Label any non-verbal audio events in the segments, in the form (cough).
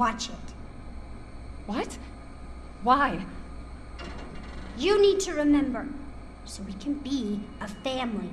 watch it. What? Why? You need to remember, so we can be a family.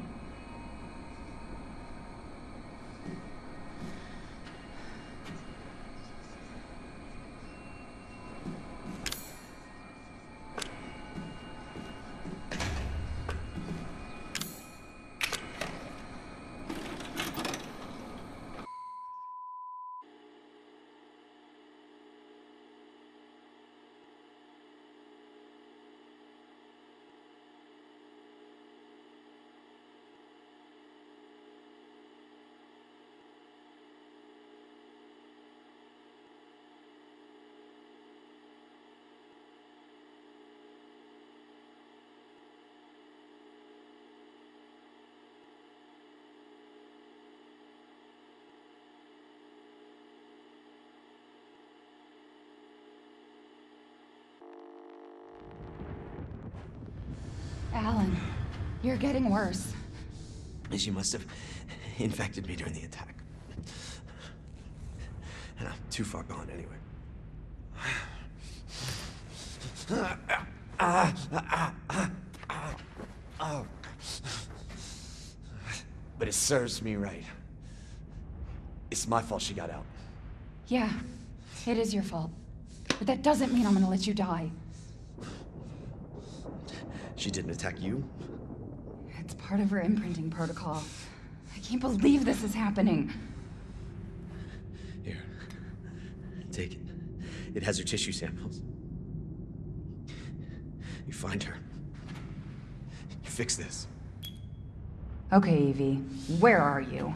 Alan, you're getting worse. She must have infected me during the attack. And I'm too far gone anyway. But it serves me right. It's my fault she got out. Yeah, it is your fault. But that doesn't mean I'm gonna let you die. She didn't attack you? It's part of her imprinting protocol. I can't believe this is happening. Here. Take it. It has her tissue samples. You find her. You fix this. Okay, Evie, where are you?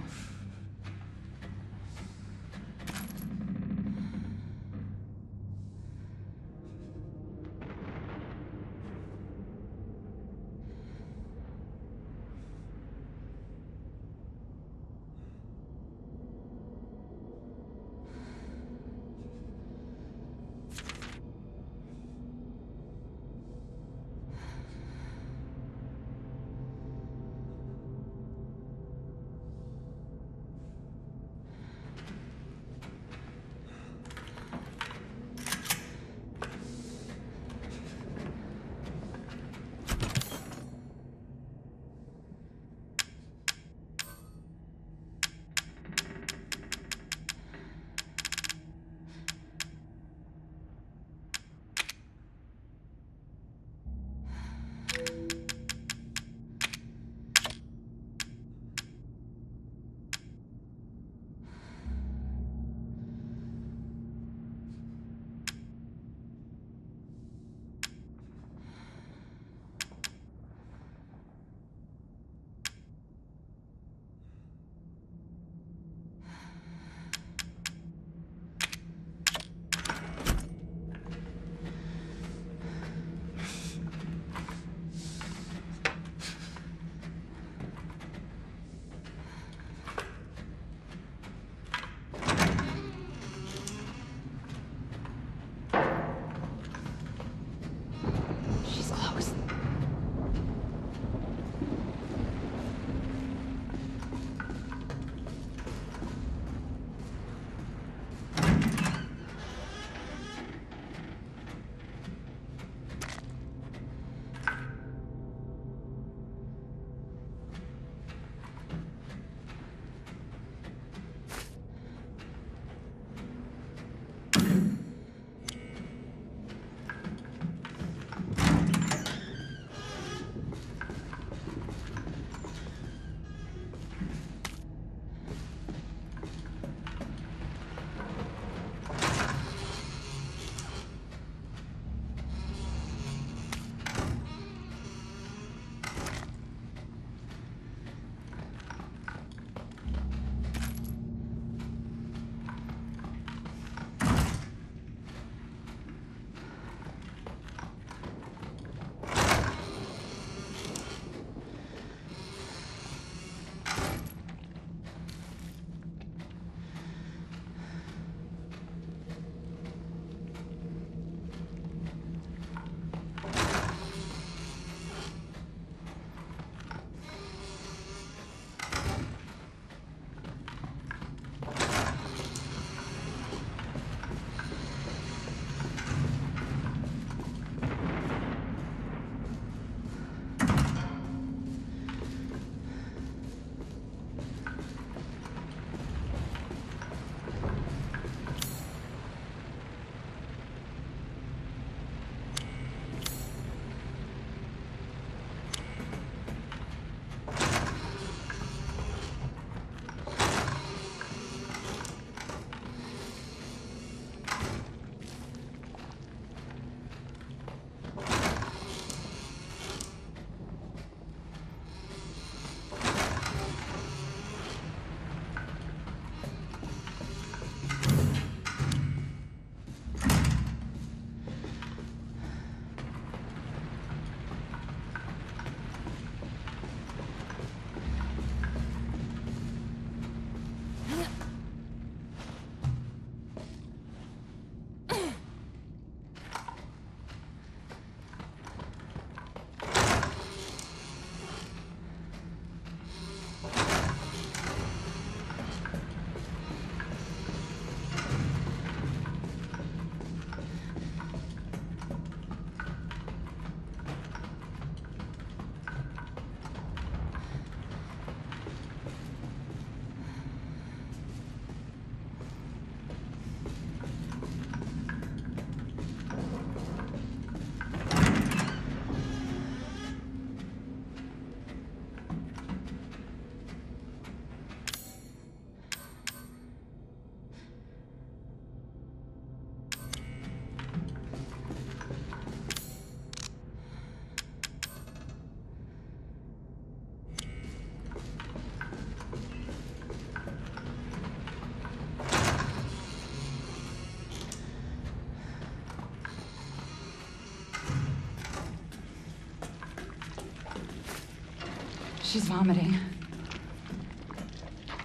She's vomiting.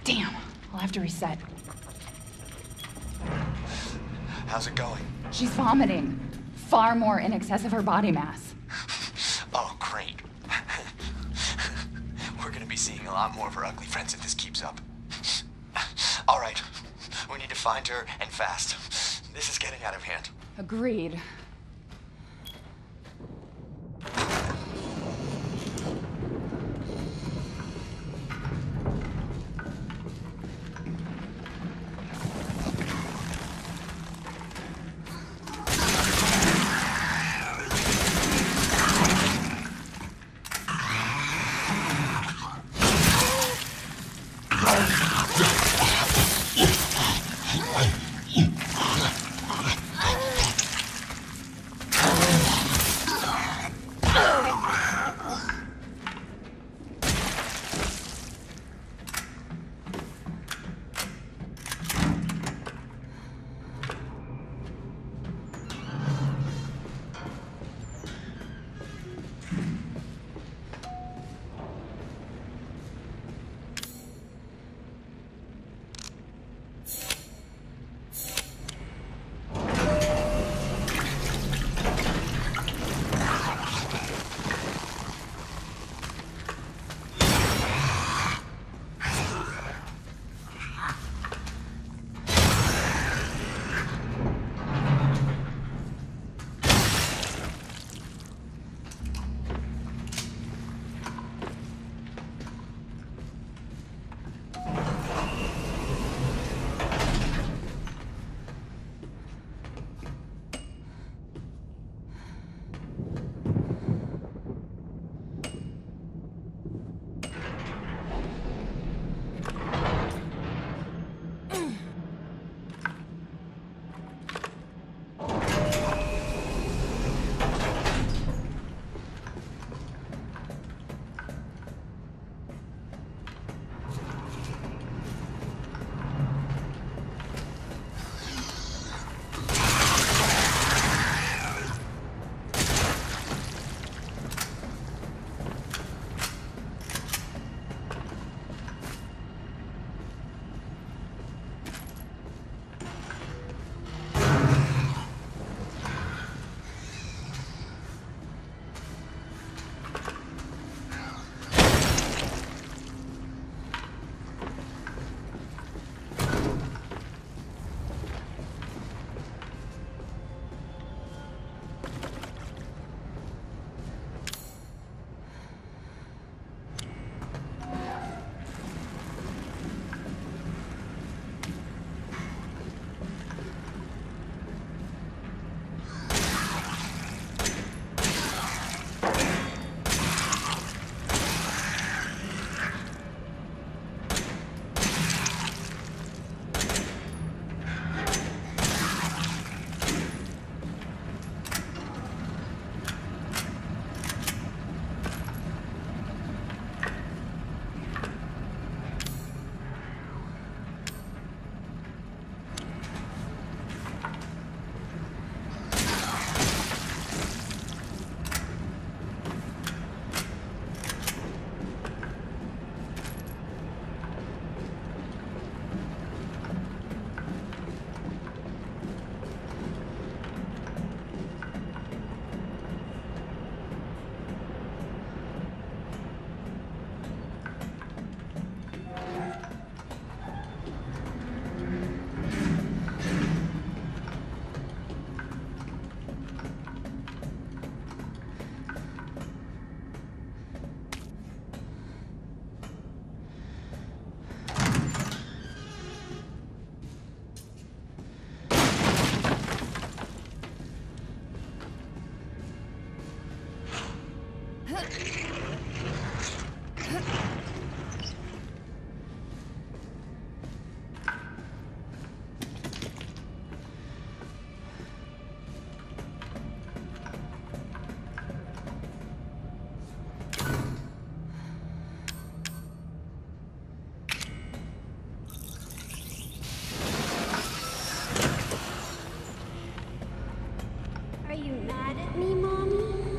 Damn, I'll have to reset. How's it going? She's vomiting. Far more in excess of her body mass. Oh, great. (laughs) We're gonna be seeing a lot more of her ugly friends if this keeps up. All right, we need to find her and fast. This is getting out of hand. Agreed.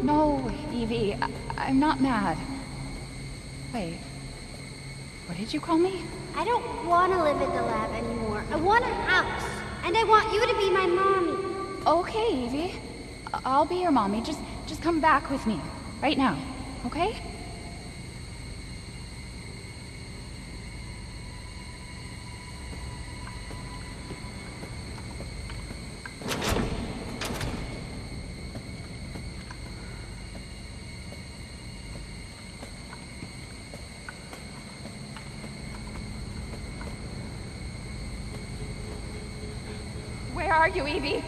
No, Evie, I- I'm not mad. Wait. What did you call me? I don't want to live at the lab anymore. I want a house. And I want you to be my mommy. Okay, Evie. I'll be your mommy. Just just come back with me. Right now. Okay? You, Evie?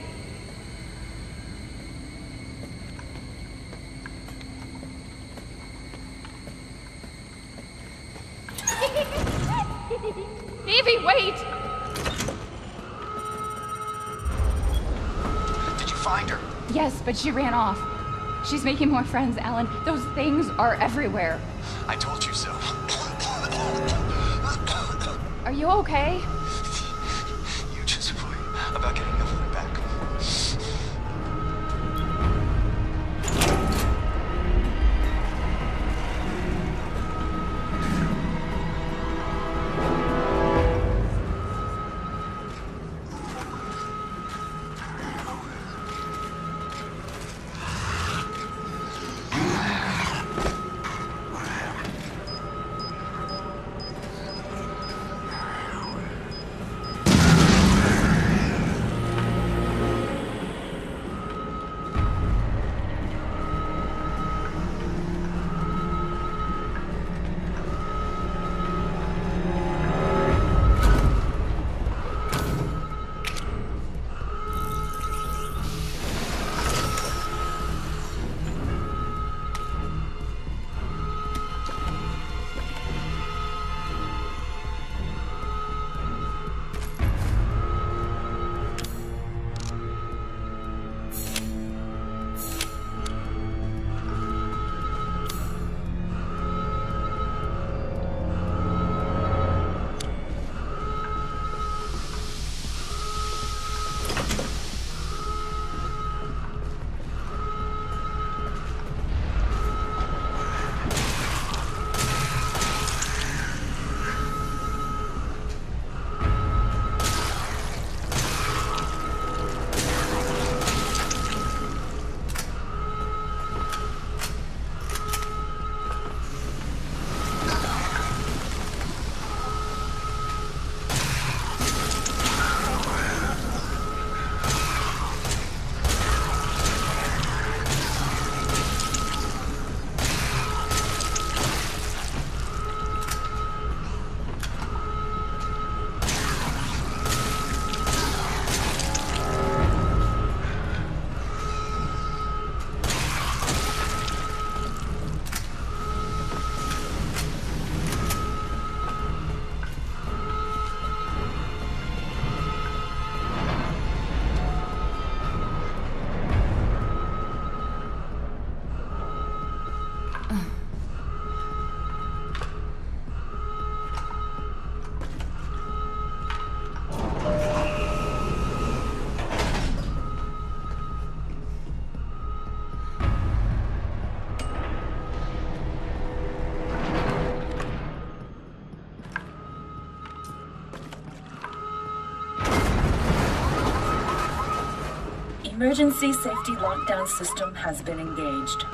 Evie, wait! Did you find her? Yes, but she ran off. She's making more friends, Alan. Those things are everywhere. I told you so. (coughs) Are you okay? Emergency safety lockdown system has been engaged.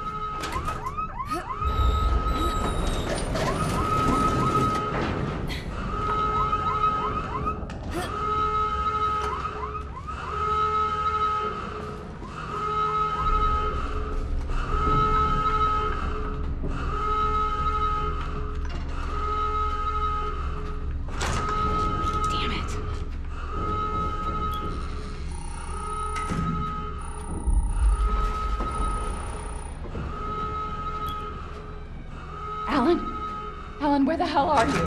Where the hell are you?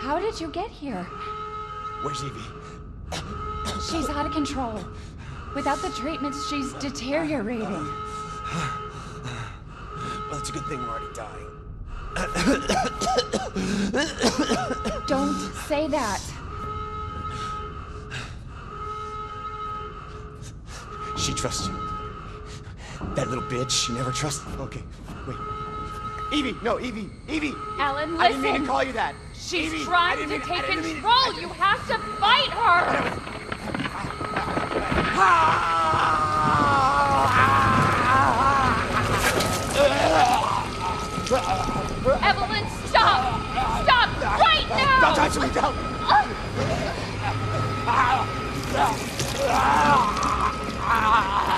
How did you get here? Where's Evie? She's out of control. Without the treatments, she's deteriorating. Well, it's a good thing we're already dying. Don't say that. She trusts you. That little bitch, she never trusts. Okay, wait. Evie, no, Evie, Evie. Alan, listen. I didn't mean to call you that. She's Evie, trying to take didn't mean- control. You have to fight her. Eveline, stop! Stop right now! Don't touch me, don't. Ethan.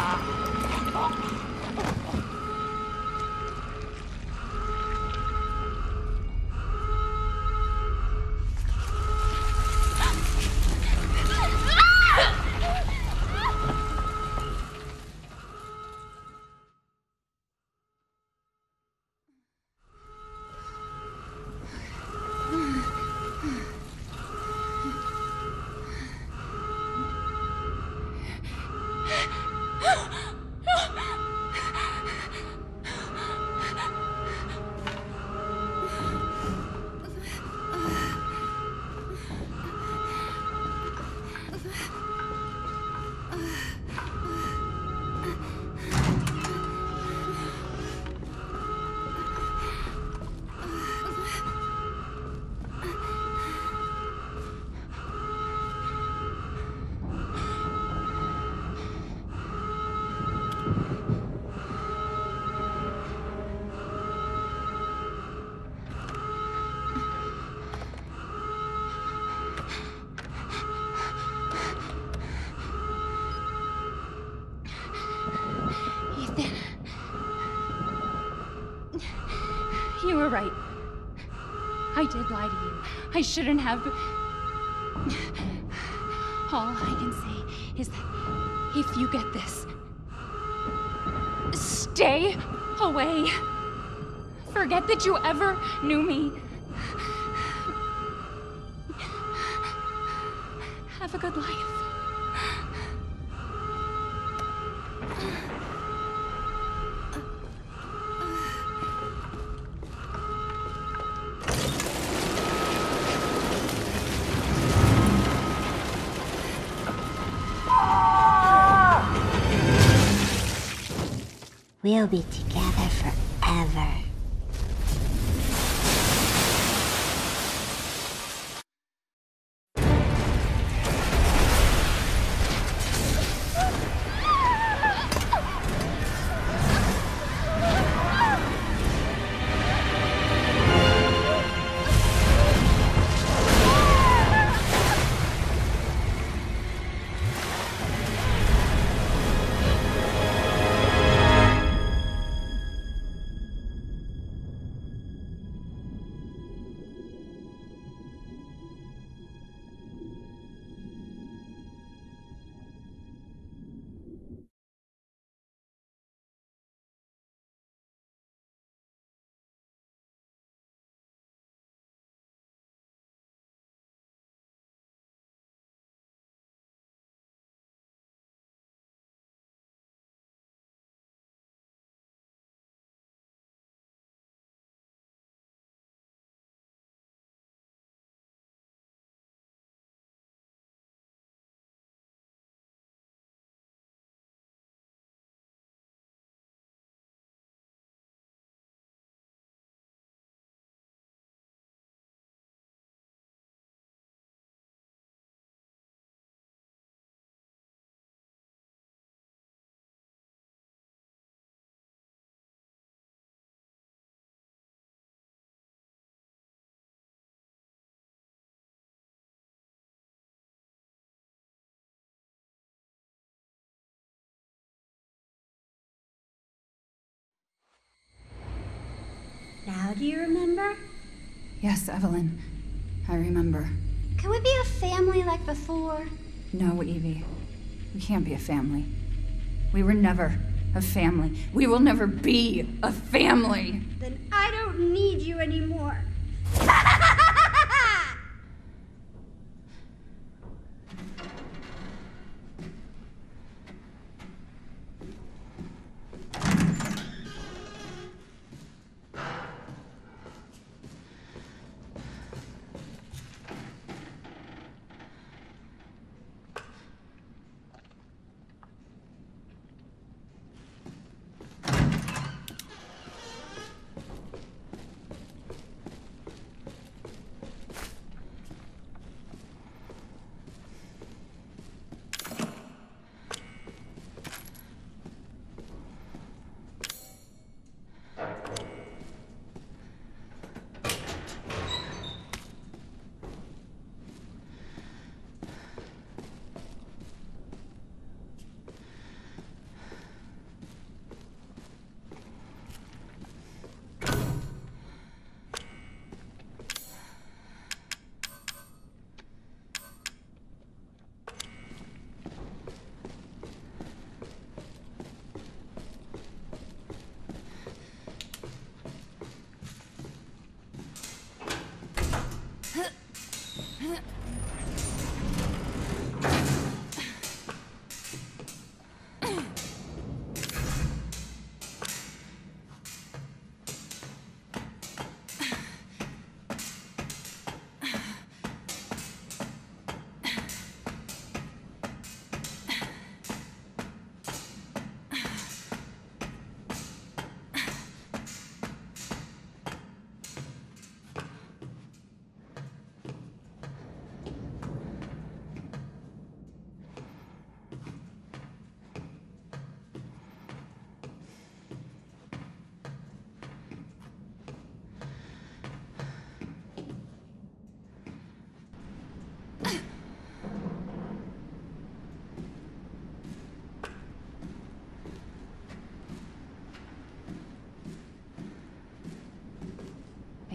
Did lie to you. I shouldn't have. All I can say is that if you get this, stay away. Forget that you ever knew me. Have a good life. We'll be together forever. Now do you remember? Yes, Eveline. I remember. Can we be a family like before? No, Evie. We can't be a family. We were never a family. We will never be a family. Then I don't need you anymore.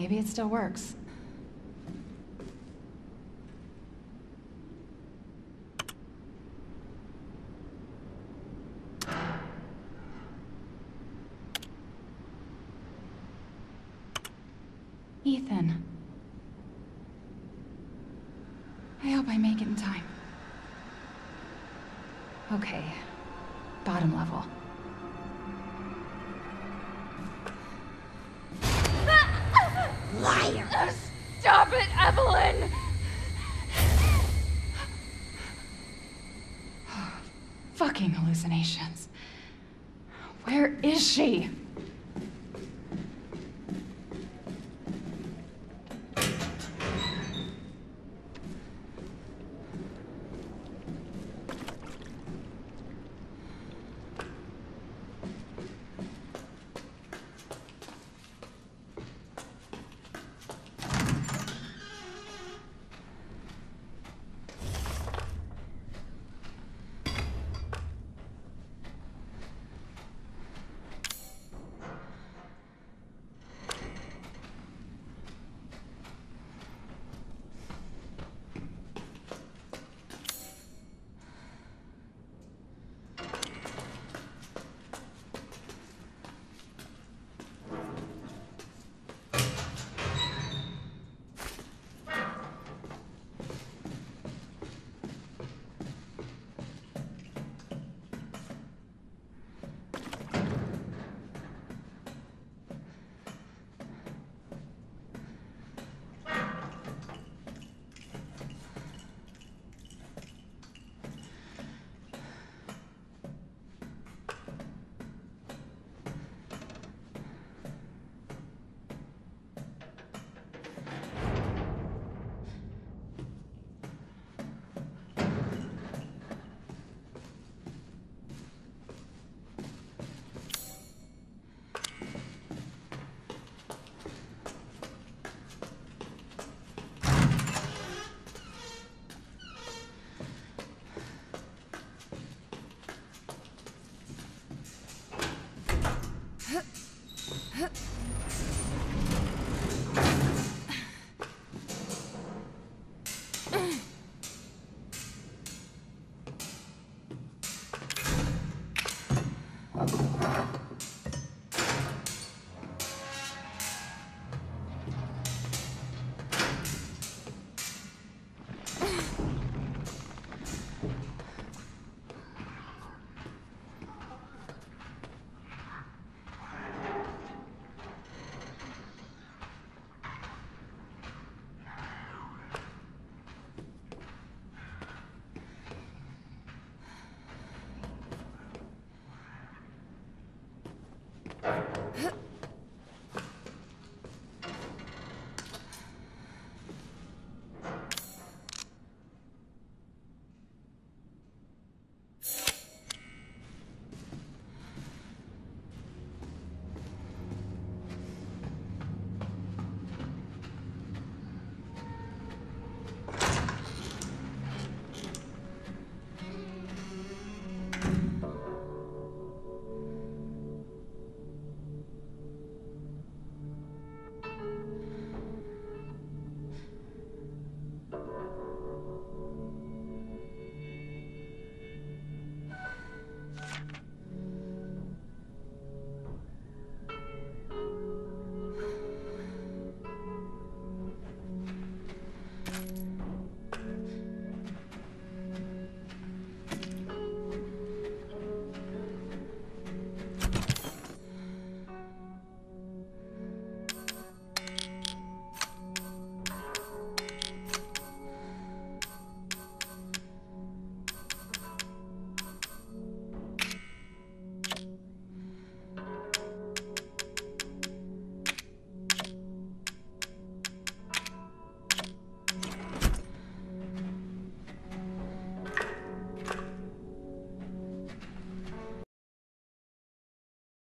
Maybe it still works. Fucking hallucinations. Where is she?